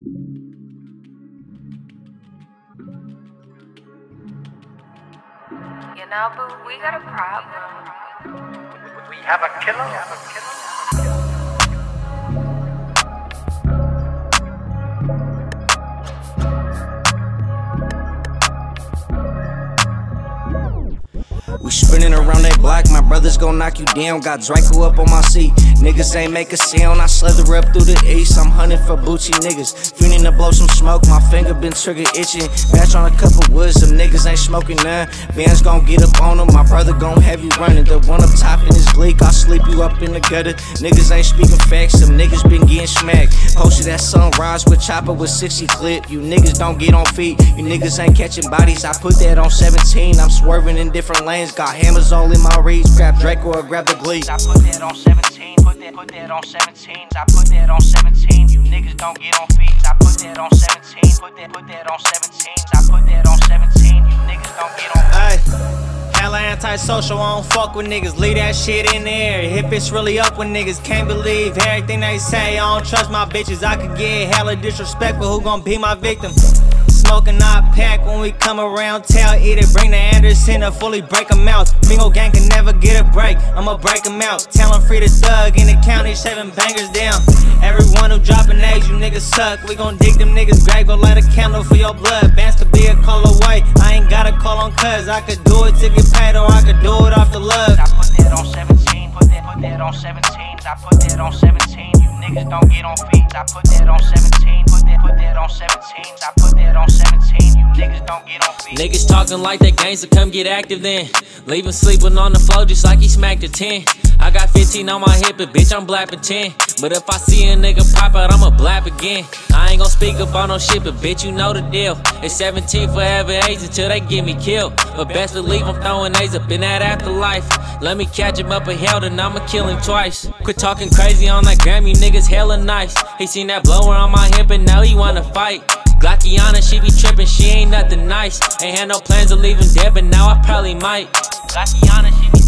You know, boo, we got a problem. We have a killer. We have a killer. We spinning around that block, my brothers gon' knock you down. Got Draco up on my seat. Niggas ain't make a sound. I slither up through the east. I'm hunting for Bucci niggas. Feeling to blow some smoke, my finger been trigger itching. Batch on a couple woods, some niggas ain't smoking none. Bands gon' get up on them, my brother gon' have you running. The one up top in his gleek, I'll sleep you up in the gutter. Niggas ain't speaking facts, some niggas been getting smacked. Posted at sunrise with chopper with 60 clip. You niggas don't get on feet, you niggas ain't catching bodies. I put that on 17, I'm swerving in different lanes. Got hammers all in my reach, grab Draco or grab the gleek. I put that on 17. Put that, put that on 17. I put that on 17. You niggas don't get on feet. I put that on 17. Put that, put that on 17. I put that on 17. You niggas don't get on feet. Ay, hella antisocial, I don't fuck with niggas. Leave that shit in there. If it's really up with niggas, can't believe everything they say. I don't trust my bitches. I could get hella disrespectful. Who gon' be my victim? Smoking not pack when we come around. Tell either bring the Anderson or fully break 'em out. Mingo gang can never get a break. I'ma break 'em out. Tell 'em free the thug in the county, shaving bangers down. Everyone who dropping eggs, you niggas suck. We gon' dig them niggas grave, go light a candle for your blood. Bands could be a call away. I ain't gotta call on cuz. I could do it to get paid or I could do it off the love. I put that on 17. Put that, put that on 17. I put that on 17. Niggas don't get on feet. I put that on 17. Put that, put that on 17. I put that on 17. You niggas don't get on feet. Niggas talking like they gangsta, come get active then. Leave him sleeping on the floor just like he smacked a 10. I got 15 on my hip, but bitch, I'm blapping 10. But if I see a nigga pop out, I'ma blap again. Ain't gon' speak up on no shit, but bitch, you know the deal. It's 17 forever age until they get me killed. But best believe I'm throwing A's up in that afterlife. Let me catch him up in hell, then I'ma kill him twice. Quit talking crazy on that gram, you niggas hella nice. He seen that blower on my hip, and now he wanna fight. Glockiana, she be trippin', she ain't nothing nice. Ain't had no plans of leaving dead, but now I probably might. Glockiana, she be